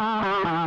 ஆ